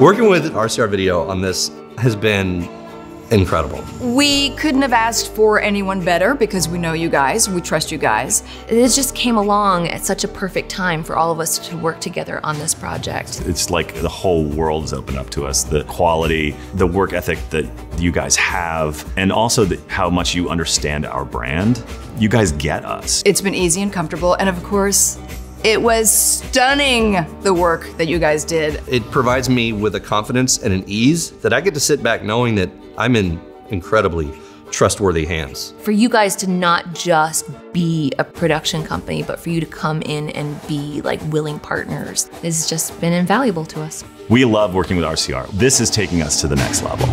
Working with RCR Video on this has been incredible. We couldn't have asked for anyone better because we know you guys, we trust you guys. It just came along at such a perfect time for all of us to work together on this project. It's like the whole world is open up to us. The quality, the work ethic that you guys have, and also the, how much you understand our brand. You guys get us. It's been easy and comfortable, and of course, it was stunning, the work that you guys did. It provides me with a confidence and an ease that I get to sit back knowing that I'm in incredibly trustworthy hands. For you guys to not just be a production company, but for you to come in and be like willing partners has just been invaluable to us. We love working with RCR. This is taking us to the next level.